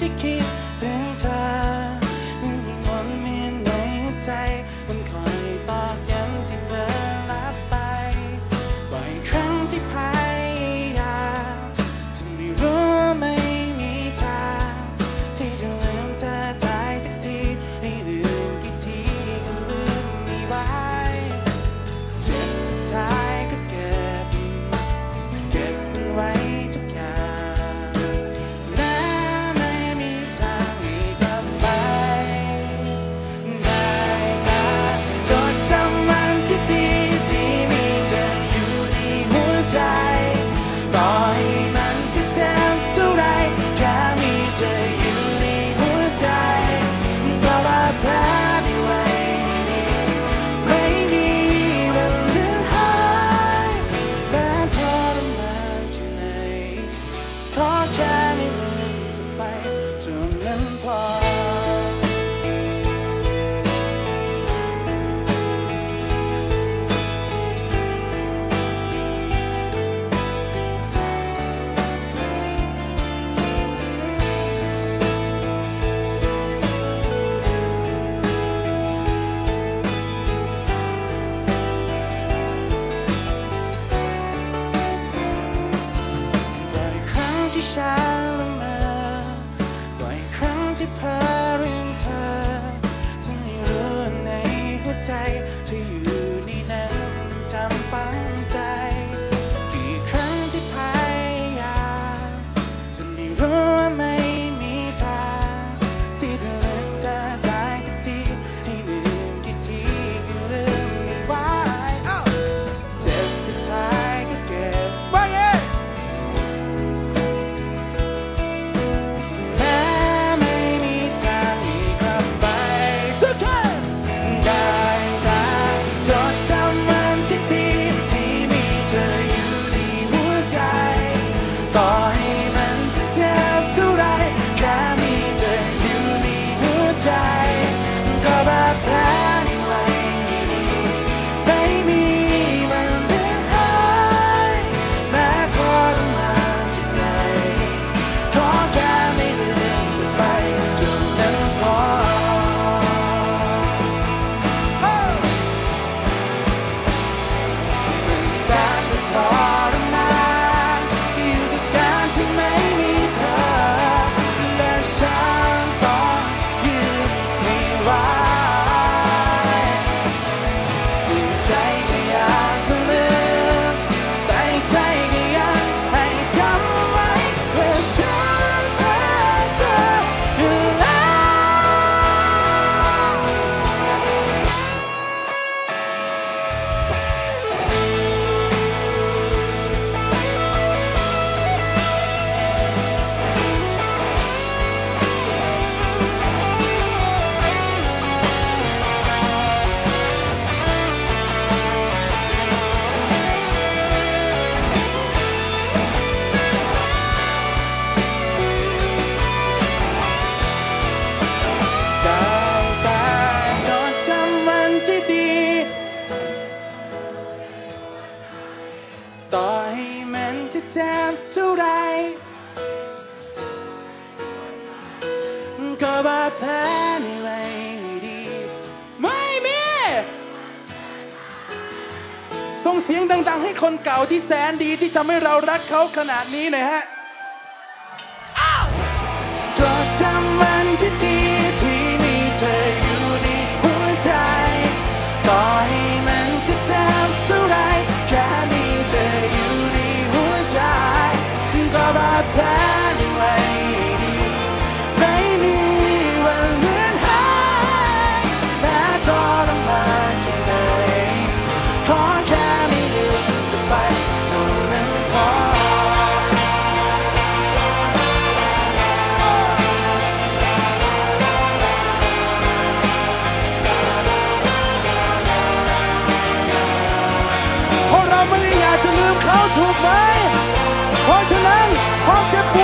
ที่คิดถึงเธอมันมีในใจ ต่อให้มันจะเจ็บเท่าไรก็บาดแผลไม่ดี ไม่มีส่งเสียงดัง ๆ ให้คนเก่าที่แสนดีที่ทำให้เรารักเขาขนาดนี้หน่อยฮะ ทรมานแค่ไหขอแค่ไม่ลืมเธอไปเท่านั้นพอเพราะเราไม่ได้อยากจะลืมเขาถูกไหมเพราะฉะนั้นพอจะปว